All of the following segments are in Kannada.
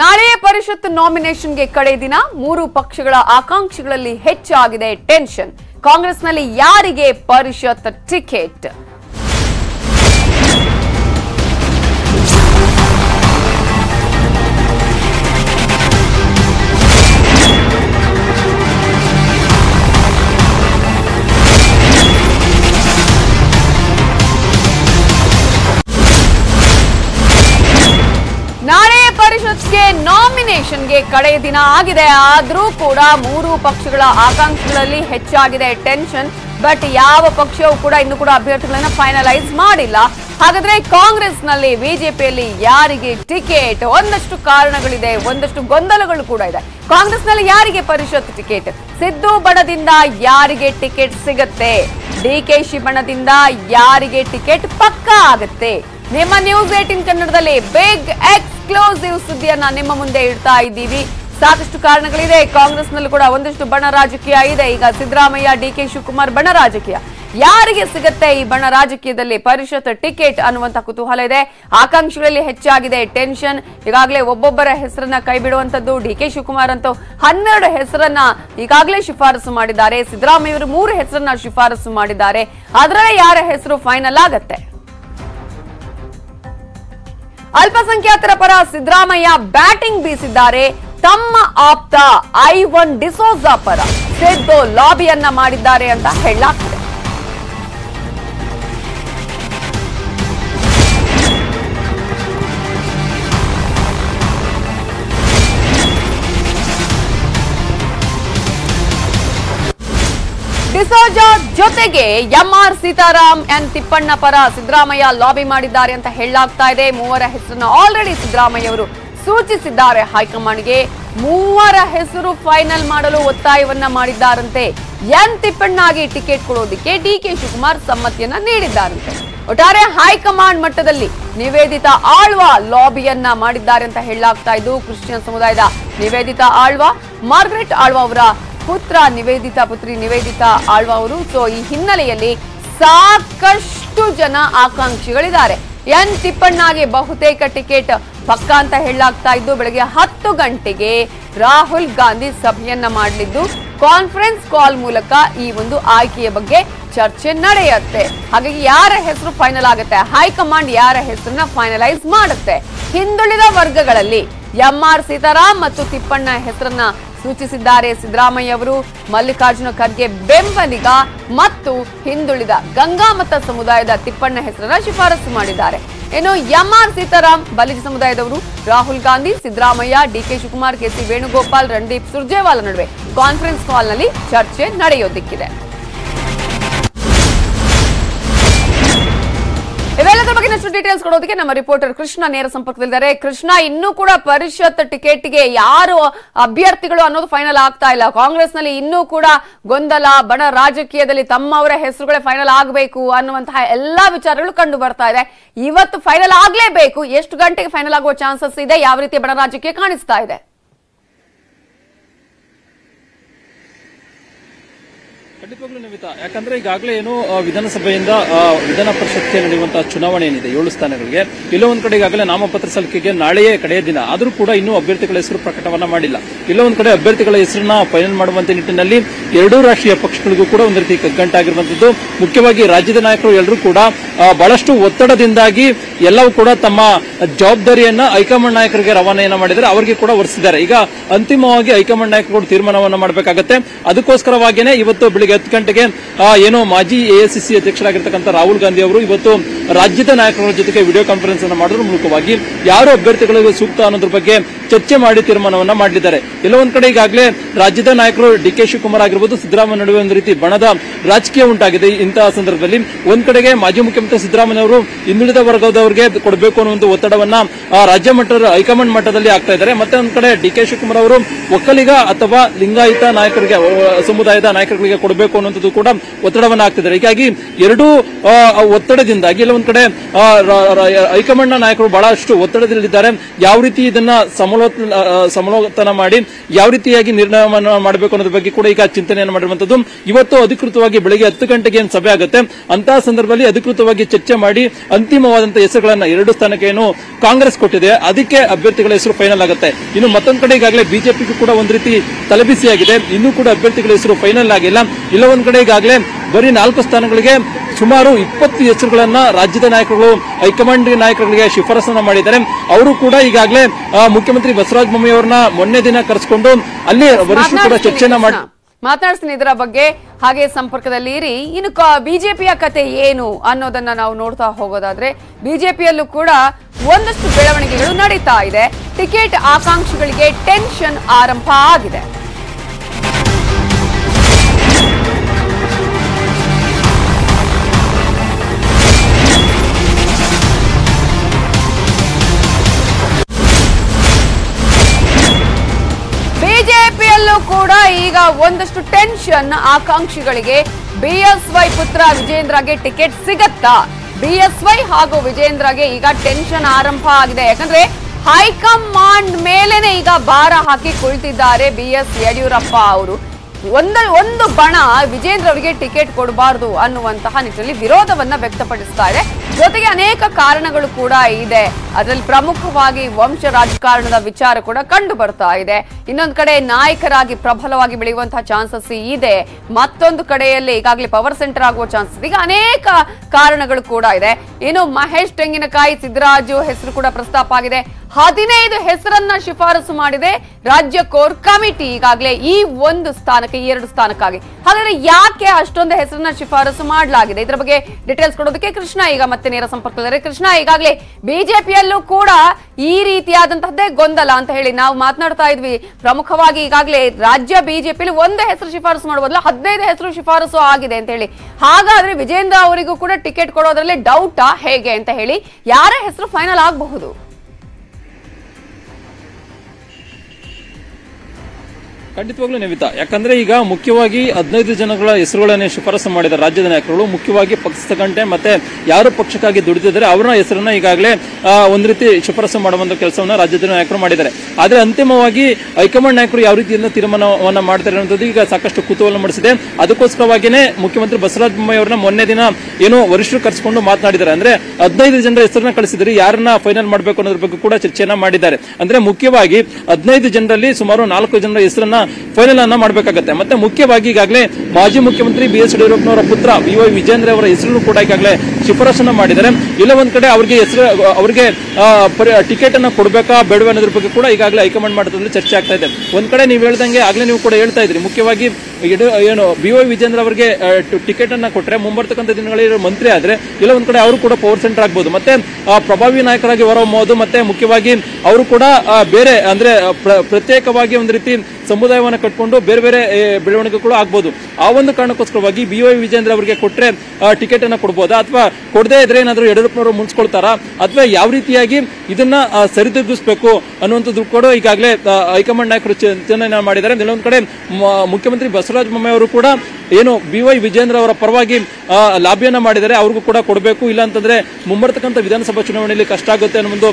ನಾಳೆಯೇ ಪರಿಷತ್ ನಾಮಿನೇಷನ್ಗೆ ಕಡೆ ದಿನ ಮೂರು ಪಕ್ಷಗಳ ಆಕಾಂಕ್ಷಿಗಳಲ್ಲಿ ಹೆಚ್ಚಾಗಿದೆ ಟೆನ್ಷನ್. ಕಾಂಗ್ರೆಸ್ನಲ್ಲಿ ಯಾರಿಗೆ ಪರಿಷತ್ ಟಿಕೆಟ್? ಕಡೆಯ ದಿನ ಆಗಿದೆ. ಆದರೂ ಕೂಡ ಮೂರು ಪಕ್ಷಗಳ ಆಕಾಂಕ್ಷಿಗಳಲ್ಲಿ ಹೆಚ್ಚಾಗಿದೆ ಟೆನ್ಷನ್. ಬಟ್ ಯಾವ ಪಕ್ಷವೂ ಕೂಡ ಇನ್ನು ಕೂಡ ಅಭ್ಯರ್ಥಿಗಳನ್ನ ಫೈನಲೈಸ್ ಮಾಡಿಲ್ಲ. ಹಾಗಾದ್ರೆ ಕಾಂಗ್ರೆಸ್ನಲ್ಲಿ ಬಿಜೆಪಿಯಲ್ಲಿ ಯಾರಿಗೆ ಟಿಕೆಟ್? ಒಂದಷ್ಟು ಕಾರಣಗಳಿದೆ, ಒಂದಷ್ಟು ಗೊಂದಲಗಳು ಕೂಡ ಇದೆ. ಕಾಂಗ್ರೆಸ್ನಲ್ಲಿ ಯಾರಿಗೆ ಪರಿಷತ್ ಟಿಕೆಟ್? ಸಿದ್ದು ಬಣದಿಂದ ಯಾರಿಗೆ ಟಿಕೆಟ್ ಸಿಗತ್ತೆ? ಕೆ ಬಣದಿಂದ ಯಾರಿಗೆ ಟಿಕೆಟ್ ಪಕ್ಕಾ ಆಗುತ್ತೆ? ನಿಮ್ಮ ನ್ಯೂಸ್ ಏಟಿನ್ ಕನ್ನಡದಲ್ಲಿ ಬಿಗ್ ಎಕ್ಸ್ಕ್ಲೂಸಿವ್ ಸುದ್ದಿಯನ್ನ ನಿಮ್ಮ ಮುಂದೆ ಇಡ್ತಾ ಇದ್ದೀವಿ. ಸಾಕಷ್ಟು ಕಾರಣಗಳಿದೆ. ಕಾಂಗ್ರೆಸ್ನಲ್ಲೂ ಕೂಡ ಒಂದಷ್ಟು ಬಣ ರಾಜಕೀಯ ಇದೆ. ಈಗ ಸಿದ್ದರಾಮಯ್ಯ ಡಿ ಕೆ ಶಿವಕುಮಾರ್ ಬಣ ರಾಜಕೀಯ. ಯಾರಿಗೆ ಸಿಗುತ್ತೆ ಈ ಬಣ ರಾಜಕೀಯದಲ್ಲಿ ಪರಿಷತ್ ಟಿಕೆಟ್ ಅನ್ನುವಂತ ಕುತೂಹಲ ಇದೆ. ಆಕಾಂಕ್ಷಿಗಳಲ್ಲಿ ಹೆಚ್ಚಾಗಿದೆ ಟೆನ್ಷನ್. ಈಗಾಗಲೇ ಒಬ್ಬೊಬ್ಬರ ಹೆಸರನ್ನ ಕೈ ಬಿಡುವಂತದ್ದು ಡಿ ಕೆ ಶಿವಕುಮಾರ್ ಅಂತೂ ಹನ್ನೆರಡು ಹೆಸರನ್ನ ಈಗಾಗಲೇ ಶಿಫಾರಸು ಮಾಡಿದ್ದಾರೆ. ಸಿದ್ದರಾಮಯ್ಯ ಮೂರು ಹೆಸರನ್ನ ಶಿಫಾರಸು ಮಾಡಿದ್ದಾರೆ. ಅದರಲ್ಲೇ ಯಾರ ಹೆಸರು ಫೈನಲ್ ಆಗತ್ತೆ? ಅಲ್ಪಸಂಖ್ಯಾತರ ಪರ ಸಿದ್ದರಾಮಯ್ಯ ಬ್ಯಾಟಿಂಗ್ ಬೀಸಿದ್ದಾರೆ. ತಮ್ಮ ಆಪ್ತ ಐ ಒನ್ ಡಿಸೋಜಾ ಪರ ಸೆದ್ದು ಲಾಬಿಯನ್ನ ಮಾಡಿದ್ದಾರೆ ಅಂತ ಹೇಳಲಾಗ್ತಿದೆ. ಡಿಸೋಜಾ ಜೊತೆಗೆ ಎಂಆರ್ ಸೀತಾರಾಮ್ ಎನ್ ತಿಪ್ಪಣ್ಣ ಪರ ಸಿದ್ದರಾಮಯ್ಯ ಲಾಬಿ ಮಾಡಿದ್ದಾರೆ ಅಂತ ಹೇಳಲಾಗ್ತಾ ಇದೆ. ಮೂವರ ಹೆಸರನ್ನು ಆಲ್ರೆಡಿ ಸಿದ್ದರಾಮಯ್ಯ ಅವರು ಸೂಚಿಸಿದ್ದಾರೆ. ಹೈಕಮಾಂಡ್ಗೆ ಮೂವರ ಹೆಸರು ಫೈನಲ್ ಮಾಡಲು ಒತ್ತಾಯವನ್ನ ಮಾಡಿದ್ದಾರಂತೆ. ಎನ್ ತಿಪ್ಪಣ್ಣಾಗಿ ಟಿಕೆಟ್ ಕೊಡೋದಕ್ಕೆ ಡಿ ಕೆ ಶಿವಕುಮಾರ್ ಸಮ್ಮತಿಯನ್ನ ನೀಡಿದ್ದಾರಂತೆ. ಒಟ್ಟಾರೆ ಹೈಕಮಾಂಡ್ ಮಟ್ಟದಲ್ಲಿ ನಿವೇದಿತಾ ಆಳ್ವ ಲಾಬಿಯನ್ನ ಮಾಡಿದ್ದಾರೆ ಅಂತ ಹೇಳಲಾಗ್ತಾ ಇದ್ದು, ಕ್ರಿಶ್ಚಿಯನ್ ಸಮುದಾಯದ ನಿವೇದಿತಾ ಆಳ್ವ ಮಾರ್ಗ್ರೆಟ್ ಆಳ್ವ ಅವರ ಪುತ್ರ ನಿವೇದಿತಾ, ಪುತ್ರಿ ನಿವೇದಿತಾ ಆಳ್ವ ಅವರು. ಸೊ ಈ ಹಿನ್ನೆಲೆಯಲ್ಲಿ ಸಾಕಷ್ಟು ಜನ ಆಕಾಂಕ್ಷಿಗಳಿದ್ದಾರೆ. ಎನ್ ತಿಪ್ಪಣ್ಣಗೆ ಬಹುತೇಕ ಟಿಕೆಟ್ ಪಕ್ಕ ಅಂತ ಹೇಳಲಾಗ್ತಾ ಇದ್ದು, ಬೆಳಗ್ಗೆ ಹತ್ತು ಗಂಟೆಗೆ ರಾಹುಲ್ ಗಾಂಧಿ ಸಭೆಯನ್ನ ಮಾಡಲಿದ್ದು ಕಾನ್ಫರೆನ್ಸ್ ಕಾಲ್ ಮೂಲಕ ಈ ಒಂದು ಆಯ್ಕೆಯ ಬಗ್ಗೆ ಚರ್ಚೆ ನಡೆಯುತ್ತೆ. ಹಾಗಾಗಿ ಯಾರ ಹೆಸರು ಫೈನಲ್ ಆಗುತ್ತೆ? ಹೈಕಮಾಂಡ್ ಯಾರ ಹೆಸರನ್ನ ಫೈನಲೈಸ್ ಮಾಡುತ್ತೆ? ಹಿಂದುಳಿದ ವರ್ಗಗಳಲ್ಲಿ ಎಂಆರ್ ಸೀತಾರಾಮ್ ಮತ್ತು ತಿಪ್ಪಣ್ಣ ಹೆಸರನ್ನ ಸೂಚಿಸಿದ್ದಾರೆ. ಸಿದ್ದರಾಮಯ್ಯ ಅವರು ಮಲ್ಲಿಕಾರ್ಜುನ ಖರ್ಗೆ ಬೆಂಬಲಿಗ ಮತ್ತು ಹಿಂದುಳಿದ ಗಂಗಾಮತ ಸಮುದಾಯದ ತಿಪ್ಪಣ್ಣ ಹೆಸರನ್ನ ಶಿಫಾರಸು ಮಾಡಿದ್ದಾರೆ. ಇನ್ನು ಎಂಆರ್ ಸೀತಾರಾಮ್ ಬಲಿಜ ಸಮುದಾಯದವರು Rahul Gandhi, Siddaramaiah D K Shivakumar K C Venugopal, Randeep Surjewala ನಡುವೆ ಕಾನ್ಫರೆನ್ಸ್ ಕಾಲ್ನಲ್ಲಿ ಚರ್ಚೆ ನಡೆಯೋದಿಕ್ಕಿದೆ. ಡೀಟೇಲ್ಸ್ ಕೊಡೋದಕ್ಕೆ ನಮ್ಮ ರಿಪೋರ್ಟರ್ ಕೃಷ್ಣ ನೇರ ಸಂಪರ್ಕದಲ್ಲಿದ್ದಾರೆ. ಕೃಷ್ಣ, ಇನ್ನೂ ಕೂಡ ಪರಿಷತ್ ಟಿಕೆಟ್ಗೆ ಯಾರು ಅಭ್ಯರ್ಥಿಗಳು ಅನ್ನೋದು ಫೈನಲ್ ಆಗ್ತಾ ಇಲ್ಲ. ಕಾಂಗ್ರೆಸ್ನಲ್ಲಿ ಇನ್ನೂ ಕೂಡ ಗೊಂದಲ ಬಣ ರಾಜಕೀಯದಲ್ಲಿ ತಮ್ಮವರ ಹೆಸರುಗಳೇ ಫೈನಲ್ ಆಗಬೇಕು ಅನ್ನುವಂತಹ ಎಲ್ಲಾ ವಿಚಾರಗಳು ಕಂಡು ಬರ್ತಾ ಇದೆ. ಇವತ್ತು ಫೈನಲ್ ಆಗ್ಲೇಬೇಕು. ಎಷ್ಟು ಗಂಟೆಗೆ ಫೈನಲ್ ಆಗುವ ಚಾನ್ಸಸ್ ಇದೆ? ಯಾವ ರೀತಿ ಬಣ ರಾಜಕೀಯ ಕಾಣಿಸ್ತಾ ಇದೆ? ಖಂಡಿತವಾಗ್ಲೂ ನಮಿತಾ ಯಾಕಂದ್ರೆ ಈಗಾಗಲೇ ಏನು ವಿಧಾನಸಭೆಯಿಂದ ವಿಧಾನ ಪರಿಷತ್ಗೆ ನಡೆಯುವಂತಹ ಚುನಾವಣೆ ಏನಿದೆ, ಏಳು ಸ್ಥಾನಗಳಿಗೆ. ಇಲ್ಲೋ ಒಂದ್ ಕಡೆ ಈಗಾಗಲೇ ನಾಮಪತ್ರ ಸಲ್ಲಿಕೆಗೆ ನಾಳೆಯೇ ಕಡೆಯ ದಿನ. ಆದರೂ ಕೂಡ ಇನ್ನೂ ಅಭ್ಯರ್ಥಿಗಳ ಹೆಸರು ಪ್ರಕಟವನ್ನ ಮಾಡಿಲ್ಲ. ಇಲ್ಲೋ ಒಂದ್ ಕಡೆ ಅಭ್ಯರ್ಥಿಗಳ ಹೆಸರನ್ನ ಫೈನಲ್ ಮಾಡುವಂತ ನಿಟ್ಟಿನಲ್ಲಿ ಎರಡೂ ರಾಷ್ಟ್ರೀಯ ಪಕ್ಷಗಳಿಗೂ ಕೂಡ ಒಂದು ರೀತಿ ಕಗ್ಗಂಟಾಗಿರುವಂತದ್ದು. ಮುಖ್ಯವಾಗಿ ರಾಜ್ಯದ ನಾಯಕರು ಎಲ್ಲರೂ ಕೂಡ ಬಹಳಷ್ಟು ಒತ್ತಡದಿಂದಾಗಿ ಎಲ್ಲವೂ ಕೂಡ ತಮ್ಮ ಜವಾಬ್ದಾರಿಯನ್ನ ಹೈಕಮಾಂಡ್ ನಾಯಕರಿಗೆ ರವಾನೆಯನ್ನ ಮಾಡಿದರೆ ಅವರಿಗೆ ಕೂಡ ಹೊರಿಸಿದ್ದಾರೆ ಈಗ ಅಂತಿಮವಾಗಿ ಹೈಕಮಾಂಡ್ ನಾಯಕರು ತೀರ್ಮಾನವನ್ನ ಮಾಡಬೇಕಾಗತ್ತೆ. ಅದಕ್ಕೋಸ್ಕರವಾಗಿಯೇ ಇವತ್ತು ಬೆಳಿಗ್ಗೆ ಹತ್ತು ಗಂಟೆಗೆ ಏನು ಮಾಜಿ ಎಐಸಿಸಿ ಅಧ್ಯಕ್ಷರಾಗಿರ್ತಕ್ಕಂಥ ರಾಹುಲ್ ಗಾಂಧಿ ಅವರು ಇವತ್ತು ರಾಜ್ಯದ ನಾಯಕರ ಜೊತೆಗೆ ವಿಡಿಯೋ ಕಾನ್ಫರೆನ್ಸ್ ಅನ್ನು ಮಾಡೋದ್ರ. ಮೂಲಕವಾಗಿ ಯಾರು ಅಭ್ಯರ್ಥಿಗಳಿಗೆ ಸೂಕ್ತ ಅನ್ನೋದ್ರ ಬಗ್ಗೆ ಚರ್ಚೆ ಮಾಡಿ ತೀರ್ಮಾನವನ್ನ ಮಾಡಲಿದ್ದಾರೆ. ಒಂದ್ ಕಡೆ ಈಗಾಗಲೇ ರಾಜ್ಯದ ನಾಯಕರು ಡಿ ಕೆ ಶಿವಕುಮಾರ್ ಆಗಿರ್ಬೋದು ಸಿದ್ದರಾಮಯ್ಯ ನಡುವೆ ಒಂದು ರೀತಿ ಬಣದ ರಾಜಕೀಯ ಉಂಟಾಗಿದೆ. ಇಂತಹ ಸಂದರ್ಭದಲ್ಲಿ ಒಂದ್ ಕಡೆಗೆ ಮಾಜಿ ಮುಖ್ಯಮಂತ್ರಿ ಸಿದ್ದರಾಮಯ್ಯ ಅವರು ಹಿಂದುಳಿದ ವರ್ಗದವರಿಗೆ ಕೊಡಬೇಕು ಅನ್ನೋ ಒತ್ತಡವನ್ನ ರಾಜ್ಯ ಮಟ್ಟದ, ಹೈಕಮಾಂಡ್ ಮಟ್ಟದಲ್ಲಿ ಆಗ್ತಾ ಇದ್ದಾರೆ. ಮತ್ತೆ ಒಂದ್ ಕಡೆ ಡಿ ಕೆ ಶಿವಕುಮಾರ್ ಅವರು ಒಕ್ಕಲಿಗ ಅಥವಾ ಲಿಂಗಾಯಿತ ನಾಯಕರಿಗೆ ಸಮುದಾಯದ ನಾಯಕರಿಗೆ ಕೊಡಬೇಕು ಅನ್ನುವಂಥದ್ದು ಕೂಡ ಒತ್ತಡವನ್ನ ಹಾಕ್ತಿದ್ದಾರೆ. ಹೀಗಾಗಿ ಎರಡೂ ಒತ್ತಡದಿಂದಾಗಿ ಇಲ್ಲ ಒಂದ್ ಕಡೆ ನ ನಾಯಕರು ಬಹಳಷ್ಟು ಒತ್ತಡದಲ್ಲಿದ್ದಾರೆ. ಯಾವ ರೀತಿ ಇದನ್ನ ಸಮೂಲ ಸಮಾಲೋಚನ ಆ, ಮಾಡಿ ಯಾವ ರೀತಿಯಾಗಿ ನಿರ್ಣಯವನ್ನು ಮಾಡಬೇಕು ಅನ್ನೋದ್ರ ಬಗ್ಗೆ ಕೂಡ ಈಗ ಚಿಂತನೆಯನ್ನು ಮಾಡಿರುವಂತದ್ದು ಇವತ್ತು ಅಧಿಕೃತವಾಗಿ ಬೆಳಗ್ಗೆ ಹತ್ತು ಗಂಟೆಗೆ ಏನು ಸಭೆ ಆಗುತ್ತೆ? ಅಂತಹ ಸಂದರ್ಭದಲ್ಲಿ ಅಧಿಕೃತವಾಗಿ ಚರ್ಚೆ ಮಾಡಿ ಅಂತಿಮವಾದಂತಹ ಹೆಸರುಗಳನ್ನ ಎರಡು ಸ್ಥಾನಕ್ಕೆ ಏನು ಕಾಂಗ್ರೆಸ್ ಕೊಟ್ಟಿದೆ. ಅದಕ್ಕೆ ಅಭ್ಯರ್ಥಿಗಳ ಹೆಸರು ಫೈನಲ್ ಆಗುತ್ತೆ. ಇನ್ನು ಮತ್ತೊಂದು ಕಡೆ ಈಗಾಗಲೇ ಬಿಜೆಪಿಗೂ ಕೂಡ ಒಂದು ರೀತಿ ತಲೆಬಿಸಿಯಾಗಿದೆ. ಇನ್ನೂ ಕೂಡ ಅಭ್ಯರ್ಥಿಗಳ ಹೆಸರು ಫೈನಲ್ ಆಗಿಲ್ಲ. ಇಲ್ಲ ಒಂದ್ ಕಡೆ ಈಗಾಗಲೇ ಬರೀ ನಾಲ್ಕು ಸ್ಥಾನಗಳಿಗೆ ಸುಮಾರು ಇಪ್ಪತ್ತು ಹೆಸರುಗಳನ್ನ ರಾಜ್ಯದ ನಾಯಕರುಗಳು ಹೈಕಮಾಂಡ್ ನಾಯಕರುಗಳಿಗೆ ಶಿಫಾರಸನ್ನ ಮಾಡಿದ್ದಾರೆ. ಅವರು ಕೂಡ ಈಗಾಗಲೇ ಮುಖ್ಯಮಂತ್ರಿ ಬಸವರಾಜ ಬೊಮ್ಮಾಯಿ ಅವರನ್ನ ಮೊನ್ನೆ ದಿನ ಕರೆಸಿಕೊಂಡು ಅಲ್ಲಿ ವರಿಷ್ಠರು ಕೂಡ ಚರ್ಚೆಯನ್ನ ಮಾಡಿ ಮಾತಾಡ್ತೀನಿ ಇದರ ಬಗ್ಗೆ. ಹಾಗೆ ಸಂಪರ್ಕದಲ್ಲಿ ಇರಿ. ಇನ್ನು ಬಿಜೆಪಿಯ ಕತೆ ಏನು ಅನ್ನೋದನ್ನ ನಾವು ನೋಡ್ತಾ ಹೋಗೋದಾದ್ರೆ ಬಿಜೆಪಿಯಲ್ಲೂ ಕೂಡ ಒಂದಷ್ಟು ಬೆಳವಣಿಗೆಗಳು ನಡೀತಾ ಇದೆ. ಟಿಕೆಟ್ ಆಕಾಂಕ್ಷಿಗಳಿಗೆ ಟೆನ್ಷನ್ ಆರಂಭ ಆಗಿದೆ. ಕೂಡ ಈಗ ಒಂದಷ್ಟು ಟೆನ್ಷನ್ ಆಕಾಂಕ್ಷಿಗಳಿಗೆ. ಬಿಎಸ್ವೈ ಪುತ್ರ ವಿಜೇಂದ್ರಗೆ ಟಿಕೆಟ್ ಸಿಗತ್ತಾ? ಬಿಎಸ್ವೈ ಹಾಗೂ ವಿಜೇಂದ್ರಗೆ ಈಗ ಟೆನ್ಷನ್ ಆರಂಭ ಆಗಿದೆ. ಯಾಕಂದ್ರೆ ಹೈಕಮಾಂಡ್ ಮೇಲೆನೆ ಈಗ ಭಾರ ಹಾಕಿ ಕುಳಿತಿದ್ದಾರೆ ಬಿ ಎಸ್ ಯಡಿಯೂರಪ್ಪ ಅವರು. ಒಂದ, ಒಂದು ಬಣ ವಿಜೇಂದ್ರ ಅವರಿಗೆ ಟಿಕೆಟ್ ಕೊಡಬಾರದು ಅನ್ನುವಂತಹ ನಿಟ್ಟಿನಲ್ಲಿ ವಿರೋಧವನ್ನ ವ್ಯಕ್ತಪಡಿಸ್ತಾ ಇದೆ. ಜೊತೆಗೆ ಅನೇಕ ಕಾರಣಗಳು ಕೂಡ ಇದೆ. ಅದರಲ್ಲಿ ಪ್ರಮುಖವಾಗಿ ವಂಶ ರಾಜಕಾರಣದ ವಿಚಾರ ಕೂಡ ಕಂಡು ಬರ್ತಾ ಇದೆ. ಇನ್ನೊಂದು ಕಡೆ ನಾಯಕರಾಗಿ ಪ್ರಬಲವಾಗಿ ಬೆಳೆಯುವಂತಹ ಚಾನ್ಸಸ್ ಇದೆ. ಮತ್ತೊಂದು ಕಡೆಯಲ್ಲಿ ಈಗಾಗಲೇ ಪವರ್ ಸೆಂಟರ್ ಆಗುವ ಚಾನ್ಸಸ್. ಈಗ ಅನೇಕ ಕಾರಣಗಳು ಕೂಡ ಇದೆ. ಏನು ಮಹೇಶ್ ತೆಂಗಿನಕಾಯಿ ಸಿದ್ದರಾಜು ಹೆಸರು ಕೂಡ ಪ್ರಸ್ತಾಪ ಆಗಿದೆ. ಹದಿನೈದು ಹೆಸರನ್ನ ಶಿಫಾರಸು ಮಾಡಿದೆ. ರಾಜ್ಯ ಕೋರ್ ಕಮಿಟಿ ಈಗಾಗಲೇ ಈ ಒಂದು ಸ್ಥಾನಕ್ಕೆ ಎರಡು ಸ್ಥಾನಕ್ಕಾಗಿ. ಹಾಗಾದ್ರೆ ಯಾಕೆ ಅಷ್ಟೊಂದು ಹೆಸರನ್ನ ಶಿಫಾರಸು ಮಾಡಲಾಗಿದೆ? ಇದರ ಬಗ್ಗೆ ಡೀಟೇಲ್ಸ್ ಕೊಡೋದಕ್ಕೆ ಕೃಷ್ಣ ಈಗ ಮತ್ತೆ ನೇರ ಸಂಪರ್ಕದಲ್ಲಿ ಕೃಷ್ಣ, ಈಗಾಗಲೇ ಬಿಜೆಪಿಯಲ್ಲೂ ಕೂಡ ಈ ರೀತಿಯಾದಂತಹದ್ದೇ ಗೊಂದಲ ಅಂತ ಹೇಳಿ ನಾವು ಮಾತನಾಡ್ತಾ ಇದ್ವಿ. ಪ್ರಮುಖವಾಗಿ ಈಗಾಗಲೇ ರಾಜ್ಯ ಬಿಜೆಪಿಲಿ ಒಂದು ಹೆಸರು ಶಿಫಾರಸು ಮಾಡುವ ಬದಲು ಹದಿನೈದು ಹೆಸರು ಶಿಫಾರಸು ಆಗಿದೆ ಅಂತ ಹೇಳಿ. ಹಾಗಾದ್ರೆ ವಿಜೇಂದ್ರ ಅವರಿಗೂ ಕೂಡ ಟಿಕೆಟ್ ಕೊಡೋದ್ರಲ್ಲಿ ಡೌಟಾ ಹೇಗೆ ಅಂತ ಹೇಳಿ ಯಾರ ಹೆಸರು ಫೈನಲ್ ಆಗಬಹುದು? ಖಂಡಿತವಾಗ್ಲೂ ನಿಮಿತ್ತ ಯಾಕಂದ್ರೆ ಈಗ ಮುಖ್ಯವಾಗಿ ಹದಿನೈದು ಜನಗಳ ಹೆಸರುಗಳನ್ನೇ ಶಿಫಾರಸು ಮಾಡಿದ ರಾಜ್ಯದ ನಾಯಕರುಗಳು, ಮುಖ್ಯವಾಗಿ ಪಕ್ಷದ ಗಂಟೆ ಮತ್ತೆ ಯಾರು ಪಕ್ಷಕ್ಕಾಗಿ ದುಡಿದಿದ್ದಾರೆ ಅವರ ಹೆಸರನ್ನ ಈಗಾಗಲೇ ಒಂದು ರೀತಿ ಶಿಫಾರಸು ಮಾಡುವಂತ ಕೆಲಸವನ್ನ ರಾಜ್ಯದ ನಾಯಕರು ಮಾಡಿದ್ದಾರೆ. ಆದ್ರೆ ಅಂತಿಮವಾಗಿ ಹೈಕಮಾಂಡ್ ನಾಯಕರು ಯಾವ ರೀತಿಯಿಂದ ತೀರ್ಮಾನವನ್ನ ಮಾಡ್ತಾರೆ ಅನ್ನೋದು ಈಗ ಸಾಕಷ್ಟು ಕುತೂಹಲ ಮೂಡಿಸಿದೆ. ಅದಕ್ಕೋಸ್ಕರವಾಗಿನೇ ಮುಖ್ಯಮಂತ್ರಿ ಬಸವರಾಜ ಬೊಮ್ಮಾಯಿ ಅವರನ್ನ ಮೊನ್ನೆ ದಿನ ಏನು ವರಿಷ್ಠರು ಕರೆಸಿಕೊಂಡು ಮಾತನಾಡಿದ್ದಾರೆ. ಅಂದ್ರೆ ಹದಿನೈದು ಜನರ ಹೆಸರನ್ನ ಕಳಿಸಿದ್ರೆ, ಯಾರನ್ನ ಫೈನಲ್ ಮಾಡಬೇಕು ಅನ್ನೋದ್ರ ಬಗ್ಗೆ ಕೂಡ ಚರ್ಚೆಯನ್ನ ಮಾಡಿದ್ದಾರೆ. ಅಂದ್ರೆ ಮುಖ್ಯವಾಗಿ ಹದಿನೈದು ಜನರಲ್ಲಿ ಸುಮಾರು ನಾಲ್ಕು ಜನರ ಹೆಸರನ್ನ ಫೈನಲ್ ಅನ್ನ ಮಾಡಬೇಕಾಗತ್ತೆ. ಮತ್ತೆ ಮುಖ್ಯವಾಗಿ ಈಗಾಗಲೇ ಮಾಜಿ ಮುಖ್ಯಮಂತ್ರಿ ಬಿ ಎಸ್ ಯಡಿಯೂರಪ್ಪನವರ ಪುತ್ರ ವಿ ವೈ ವಿಜೇಂದ್ರ ಅವರ ಹೆಸರು ಕೂಡ ಈಗಾಗಲೇ ಶಿಫಾರಸನ್ನು ಮಾಡಿದ್ದಾರೆ. ಇಲ್ಲ ಒಂದ್ ಕಡೆ ಅವರಿಗೆ ಹೆಸರು, ಅವರಿಗೆ ಟಿಕೆಟ್ ಅನ್ನ ಕೊಡಬೇಕಾ, ಬೇಡವಾ ಅನ್ನೋದ್ರ ಬಗ್ಗೆ ಕೂಡ ಈಗಾಗಲೇ ಹೈಕಮಾಂಡ್ ಮಾಡೋದ್ರಲ್ಲಿ ಚರ್ಚೆ ಆಗ್ತಾ ಇದೆ. ಒಂದ್ ಕಡೆ ನೀವು ಹೇಳ್ದಂಗೆ ಆಗ್ಲೇ ನೀವು ಕೂಡ ಹೇಳ್ತಾ ಇದ್ರಿ. ಮುಖ್ಯವಾಗಿ ಏನು ಬಿ ವೈ ವಿಜೇಂದ್ರ ಅವರಿಗೆ ಟಿಕೆಟ್ ಅನ್ನ ಕೊಟ್ಟರೆ ಮುಂಬರ್ತಕ್ಕಂಥ ದಿನಗಳಲ್ಲಿ ಮಂತ್ರಿ ಆದ್ರೆ ಇಲ್ಲ ಒಂದ್ ಕಡೆ ಅವರು ಕೂಡ ಪವರ್ ಸೆಂಟರ್ ಆಗ್ಬೋದು. ಮತ್ತೆ ಪ್ರಭಾವಿ ನಾಯಕರಾಗಿ ಹೊರಹೊಮ್ಮಬಹುದು ಮತ್ತೆ ಮುಖ್ಯವಾಗಿ ಅವರು ಕೂಡ ಬೇರೆ ಅಂದ್ರೆ ಪ್ರ- ಪ್ರತ್ಯೇಕವಾಗಿ ಒಂದು ರೀತಿ ಸಮುದಾಯವನ್ನ ಕಟ್ಕೊಂಡು ಬೇರೆ ಬೇರೆ ಬೆಳವಣಿಗೆಗಳು ಆಗ್ಬೋದು. ಆ ಒಂದು ಕಾರಣಕ್ಕೋಸ್ಕರವಾಗಿ ಬಿ ವೈ ವಿಜೇಂದ್ರ ಅವರಿಗೆ ಕೊಟ್ಟರೆ ಟಿಕೆಟ್ ಅನ್ನ ಕೊಡ್ಬೋದಾ? ಅಥವಾ ಕೊಡದೇ ಇದ್ರೆ ಏನಾದರೂ ಯಡಿಯೂರಪ್ಪನವರು ಮುನ್ಸ್ಕೊಳ್ತಾರಾ ಅಥವಾ ಯಾವ ರೀತಿಯಾಗಿ ಇದನ್ನ ಸರಿದೂಗಿಸ್ಬೇಕು ಅನ್ನುವಂಥದ್ದು ಕೂಡ ಈಗಾಗಲೇ ಹೈಕಮಾಂಡ್ ನಾಯಕರು ಚಿಂತನೆ ಮಾಡಿದ್ದಾರೆ. ಇನ್ನೊಂದು ಕಡೆ ಮುಖ್ಯಮಂತ್ರಿ ಬಸವರಾಜ ಬೊಮ್ಮಾಯಿ ಅವರು ಕೂಡ ಏನು ಬಿ ವೈ ವಿಜೇಂದ್ರ ಅವರ ಪರವಾಗಿ ಲಾಬಿಯನ್ನು ಮಾಡಿದರೆ ಅವ್ರಿಗೂ ಕೂಡ ಕೊಡಬೇಕು. ಇಲ್ಲ ಅಂತಂದ್ರೆ ಮುಂಬರ್ತಕ್ಕಂಥ ವಿಧಾನಸಭಾ ಚುನಾವಣೆಯಲ್ಲಿ ಕಷ್ಟ ಆಗುತ್ತೆ ಅನ್ನೋ ಒಂದು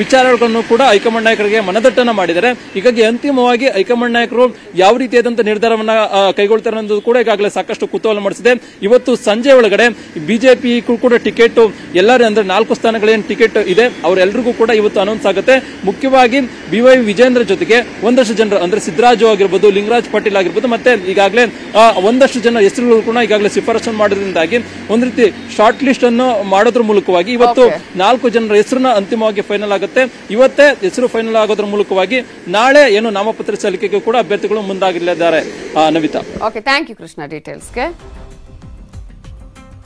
ವಿಚಾರಗಳನ್ನು ಕೂಡ ಹೈಕಮಾಂಡ್ ನಾಯಕರಿಗೆ ಮನದಟ್ಟನ್ನು ಮಾಡಿದ್ದಾರೆ ಹೀಗಾಗಿ ಅಂತಿಮವಾಗಿ ಹೈಕಮಾಂಡ್ ನಾಯಕರು ಯಾವ ರೀತಿಯಾದಂಥ ನಿರ್ಧಾರವನ್ನು ಕೈಗೊಳ್ತಾರೆ ಅನ್ನೋದು ಕೂಡ ಈಗಾಗಲೇ ಸಾಕಷ್ಟು ಕುತೂಹಲ ಮಾಡಿಸಿದೆ. ಇವತ್ತು ಸಂಜೆ ಒಳಗಡೆ ಬಿಜೆಪಿ ಕೂಡ ಟಿಕೆಟ್ ಎಲ್ಲರೂ ಅಂದ್ರೆ ನಾಲ್ಕು ಸ್ಥಾನಗಳೇನು ಟಿಕೆಟ್ ಇದೆ ಅವರೆಲ್ಲರಿಗೂ ಕೂಡ ಇವತ್ತು ಅನೌನ್ಸ್ ಆಗುತ್ತೆ. ಮುಖ್ಯವಾಗಿ ಬಿ ವೈ ವಿಜೇಂದ್ರ ಜೊತೆಗೆ ಒಂದಷ್ಟು ಜನರು ಅಂದ್ರೆ ಸಿದ್ದರಾಜು ಆಗಿರ್ಬೋದು ಲಿಂಗರಾಜ್ ಪಾಟೀಲ್ ಆಗಿರ್ಬೋದು ಮತ್ತೆ ಈಗಾಗಲೇ ಆ, ಒಂದಷ್ಟು ಜನ ಹೆಸರುಗಳು ಕೂಡ ಈಗಾಗಲೇ ಶಿಫಾರಸು ಮಾಡೋದ್ರಿಂದಾಗಿ ಒಂದ್ ರೀತಿ ಶಾರ್ಟ್ ಲಿಸ್ಟ್ ಅನ್ನು ಮಾಡೋದ್ರ ಮೂಲಕವಾಗಿ ಇವತ್ತು ನಾಲ್ಕು ಜನರ ಹೆಸರನ್ನ ಅಂತಿಮವಾಗಿ ಫೈನಲ್ ಆಗುತ್ತೆ. ಇವತ್ತೇ ಹೆಸರು ಫೈನಲ್ ಆಗೋದ್ರ ಮೂಲಕವಾಗಿ ನಾಳೆ ಏನು ನಾಮಪತ್ರ ಸಲ್ಲಿಕೆಗೆ ಕೂಡ ಅಭ್ಯರ್ಥಿಗಳು ಮುಂದಾಗಲಿದ್ದಾರೆ. Navitha. Okay thank you Krishna ಡೀಟೇಲ್ಸ್ಗೆ